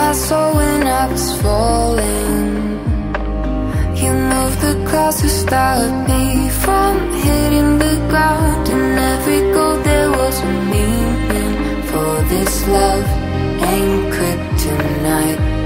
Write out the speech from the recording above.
my soul when I was falling You moved the clouds to stop me from hitting the ground And every goal there was a meaning for this love anchored tonight.